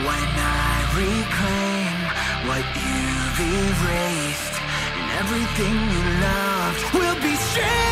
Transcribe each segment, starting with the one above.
When I reclaim what you've erased, and everything you loved will be shared.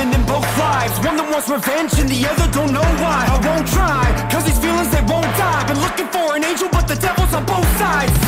living in both lives One that wants revenge and the other don't know why. I won't try, cause these feelings they won't die. Been looking for an angel but the devil's on both sides.